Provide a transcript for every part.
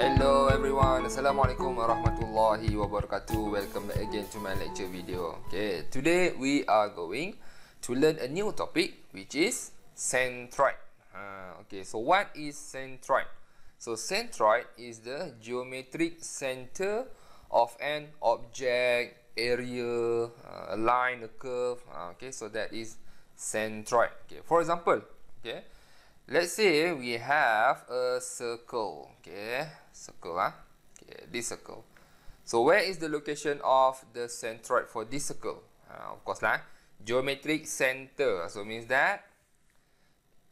Hello everyone, Assalamualaikum warahmatullahi wabarakatuh. Welcome back again to my lecture video. Okay, today we are going to learn a new topic Which is centroid. Uh, Okay, so what is centroid? So centroid is the geometric center of an object, area, uh, a line, a curve. Uh, Okay, so that is centroid. Okay, for example Okay Let's say we have a circle, okay, circle, ah, okay, this circle. So where is the location of the centroid for this circle? Uh, of course lah, geometric center. So means that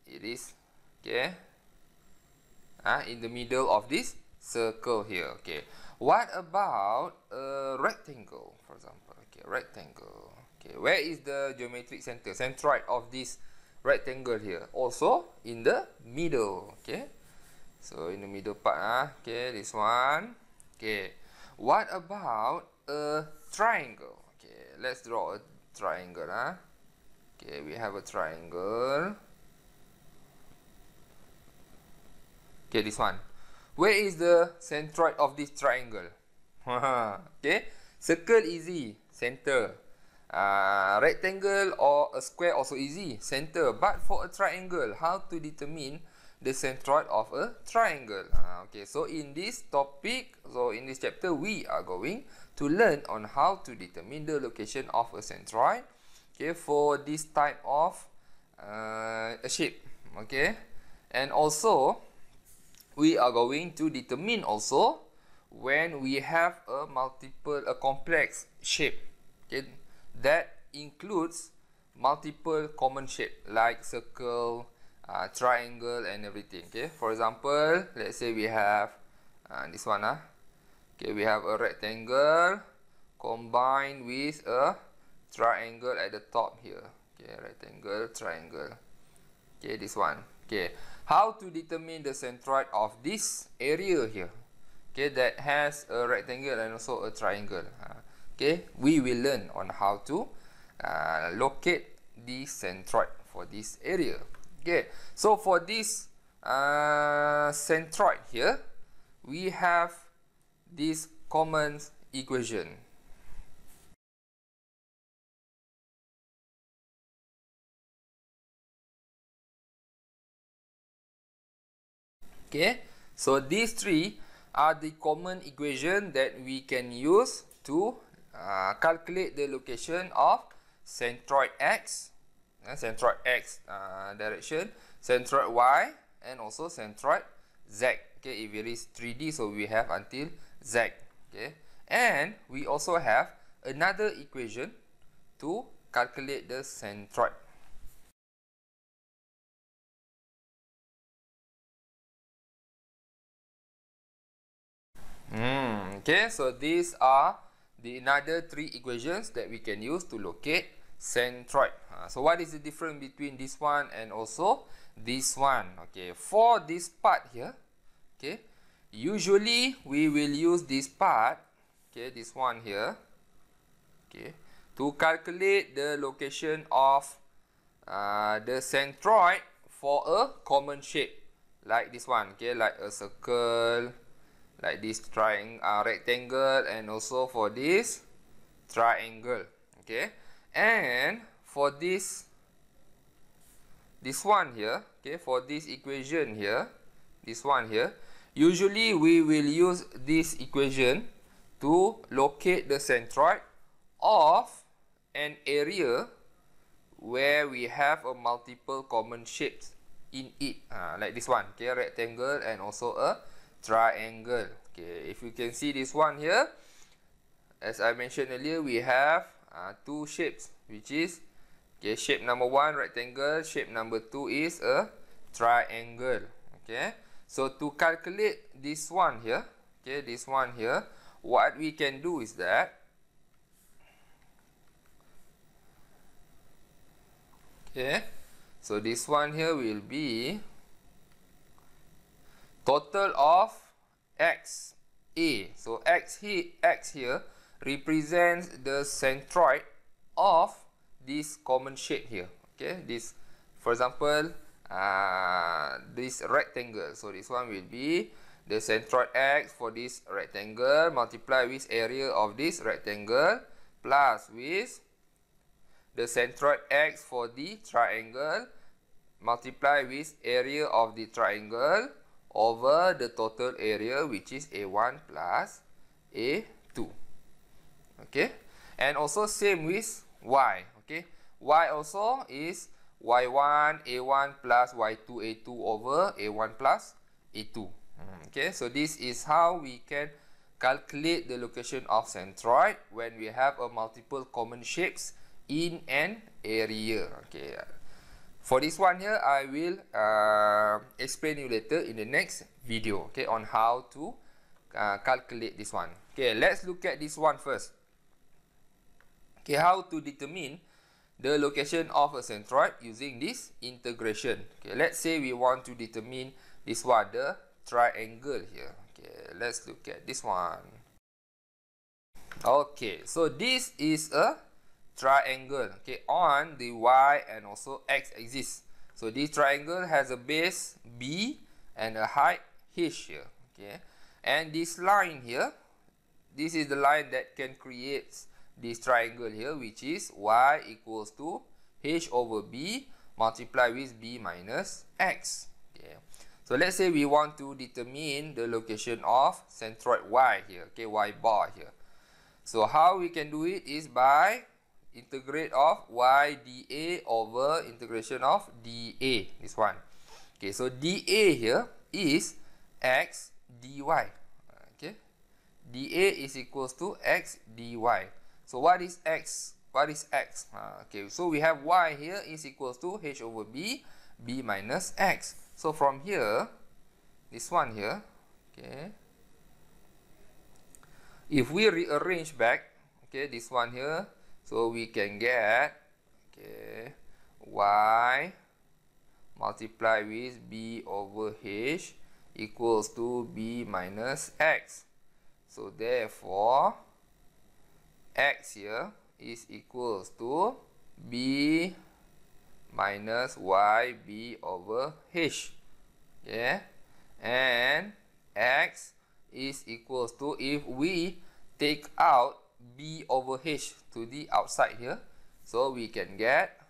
it is, okay, ah, in the middle of this circle here, okay. What about a rectangle, for example? Okay, rectangle. Okay, where is the geometric center, centroid of this rectangle here also in the middle okay so in the middle part ah okay this one okay. What about a triangle? Okay let's draw a triangle ah. Okay we have a triangle. Okay this one. Where is the centroid of this triangle? Okay circle easy center. Uh, rectangle or a square also easy center. But for a triangle how to determine the centroid of a triangle. Uh, okay so in this topic so in this chapter we are going to learn on how to determine the location of a centroid okay for this type of uh, a shape okay? And also we are going to determine also when we have a multiple a complex shape okay? That includes multiple common shape like circle, uh, triangle and everything. Okay, for example, let's say we have uh, this one. Uh, okay, we have a rectangle combined with a triangle at the top here. Okay, rectangle, triangle. Okay, this one. Okay, how to determine the centroid of this area here? Okay, that has a rectangle and also a triangle. Uh, okay we will learn on how to uh, locate the centroid for this area okay so for this uh, centroid here we have this common equation. Okay so these three are the common equation that we can use to uh, calculate the location of centroid x, uh, centroid x uh, direction, centroid y, and also centroid z. Okay, if it is 3D, so we have until z. Okay, and we also have another equation to calculate the centroid. Mm, okay, so these are the another three equations that we can use to locate centroid. Uh, so what is the difference between this one and also this one? Okay, for this part here, okay, usually we will use this part, okay, this one here, okay, to calculate the location of uh, the centroid for a common shape like this one, okay, like a circle, like this triangle uh, rectangle and also for this triangle okay and for this this one here okay for this equation here this one here usually we will use this equation to locate the centroid of an area where we have a multiple common shapes in it. Uh, like this one okay rectangle and also a triangle. Okay if you can see this one here as i mentioned earlier we have uh, two shapes which is okay shape number one rectangle shape number two is a triangle okay so to calculate this one here okay this one here what we can do is that okay so this one here will be total of x a. So x here, x here represents the centroid of this common shape here. Okay, this, for example, uh, this rectangle. So this one will be the centroid x for this rectangle multiply with area of this rectangle plus with the centroid x for the triangle multiply with area of the triangle over the total area which is A1 plus A2. Okay. And also same with Y. Okay. Y also is Y1 A1 plus Y2 A2 over A1 plus A2. Okay. So this is how we can calculate the location of centroid when we have a multiple common shapes in an area. Okay. For this one here, I will uh, explain you later in the next video, okay, on how to uh, calculate this one. Okay, let's look at this one first. Okay, how to determine the location of a centroid using this integration. Okay, let's say we want to determine this one, the triangle here. Okay, let's look at this one. Okay, so this is a triangle okay on the y and also x axis so this triangle has a base b and a height h here okay and this line here this is the line that can create this triangle here which is y equals to h over b multiplied with b minus x okay so let's say we want to determine the location of centroid y here okay y bar here so how we can do it is by integrate of y dA over integration of dA. This one. Okay, so dA here is x dy. Okay, dA is equals to x dy. So what is x? What is x? Uh, okay, so we have y here is equals to h over b, b minus x. So from here, this one here, okay, if we rearrange back, okay, this one here, So we can get okay, y multiply with b over h equals to b minus x. So therefore, x here is equals to b minus yb over h. Yeah, and x is equals to if we take out b over h to the outside here. So we can get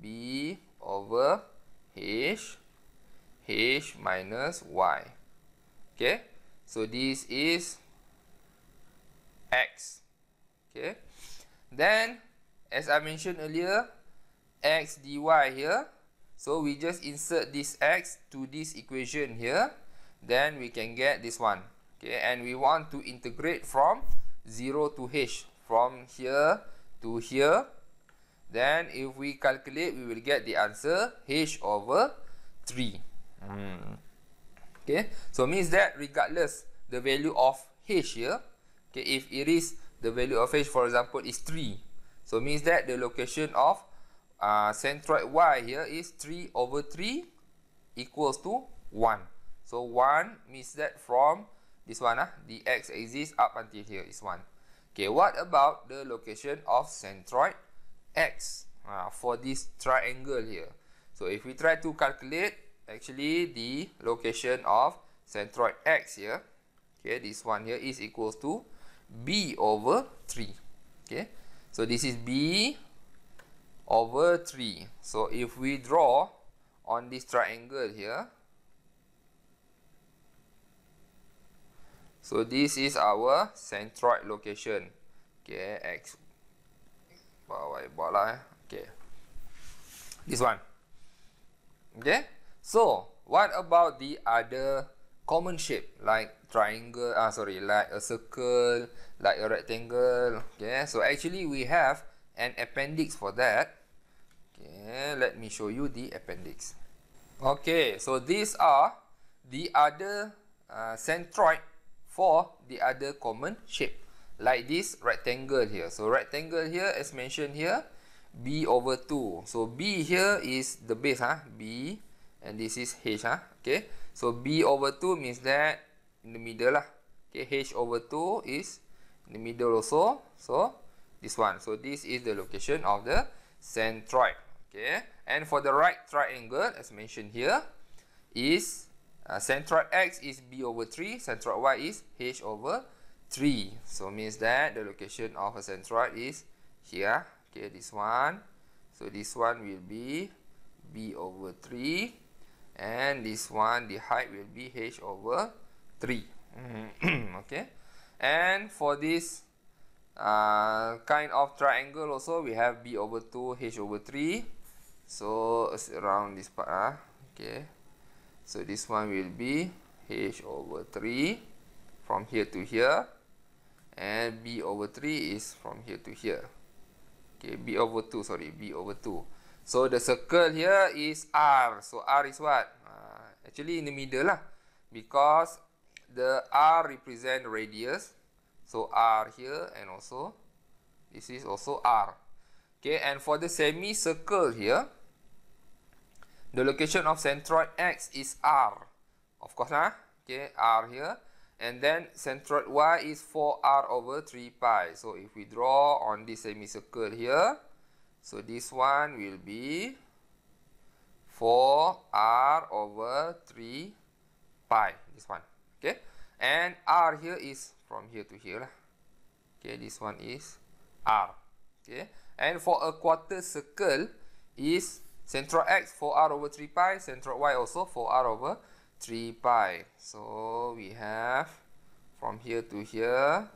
b over h, h minus y. Okay, so this is x. Okay, then as I mentioned earlier, x dy here. So we just insert this x to this equation here. Then we can get this one. Okay, and we want to integrate from 0 to h from here to here then if we calculate we will get the answer h over 3 hmm. okay so means that regardless the value of h here okay if it is the value of h for example is 3 so means that the location of uh, centroid y here is 3 over 3 equals to 1 so 1 means that from This one, ah, the x-axis up until here is 1. Okay, what about the location of centroid x uh, for this triangle here? So, if we try to calculate actually the location of centroid x here, okay, this one here is equals to b over 3. Okay, so this is b over 3. So, if we draw on this triangle here, So this is our centroid location. Okay, X. Bawah buat lah. Eh. Okay. This one. Okay. So, what about the other common shape like triangle, ah sorry, like a circle, like a rectangle. Okay. So actually we have an appendix for that. Okay, let me show you the appendix. Okay, so these are the other uh, centroid for the other common shape like this rectangle here so rectangle here as mentioned here b over 2 so b here is the base huh? b and this is h huh? okay so b over 2 means that in the middle lah okay h over 2 is in the middle also so this one so this is the location of the centroid okay and for the right triangle as mentioned here is uh, centroid x is b over 3, centroid y is h over 3. So means that the location of a centroid is here. Okay, this one. So this one will be b over 3 and this one the height will be h over 3. okay. And for this uh, kind of triangle also we have b over 2 h over 3 so around this part ah. okay so this one will be h over 3 from here to here and b over 3 is from here to here okay b over 2 sorry b over 2 so the circle here is r so r is what uh, actually in the middle lah because the r represent radius so R here and also this is also R. Okay, and for the semicircle here, the location of centroid X is R. Of course, huh? okay, R here. And then centroid Y is 4R over 3 pi. So if we draw on this semicircle here, so this one will be 4R over 3 pi. This one. Okay. And R here is from here to here lah. Okay, this one is R. Okay, and for a quarter circle is centroid x 4r over 3 pi, centroid y also 4r over 3 pi. So we have from here to here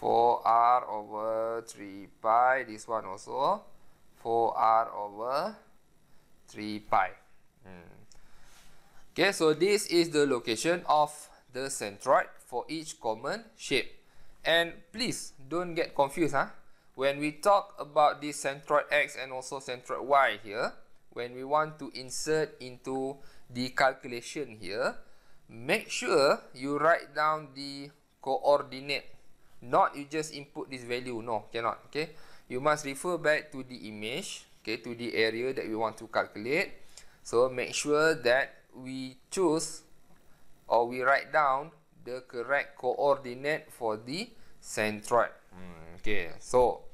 4r over 3 pi. This one also 4r over 3 pi. Hmm. Okay, so this is the location of the centroid for each common shape. And please don't get confused. Huh? When we talk about this centroid X and also centroid Y here, when we want to insert into the calculation here, make sure you write down the coordinate. Not you just input this value. No, cannot. Okay, You must refer back to the image, okay, to the area that we want to calculate. So make sure that we choose or we write down the correct coordinate for the centroid. Hmm, okay, so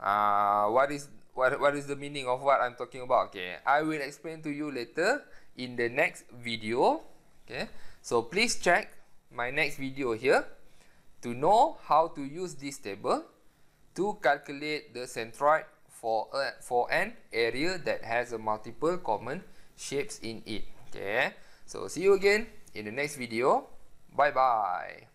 uh, what is what what is the meaning of what I'm talking about? Okay, I will explain to you later in the next video. Okay, so please check my next video here to know how to use this table to calculate the centroid for a, for an area that has a multiple common shapes in it. Okay, so see you again in the next video. Bye bye.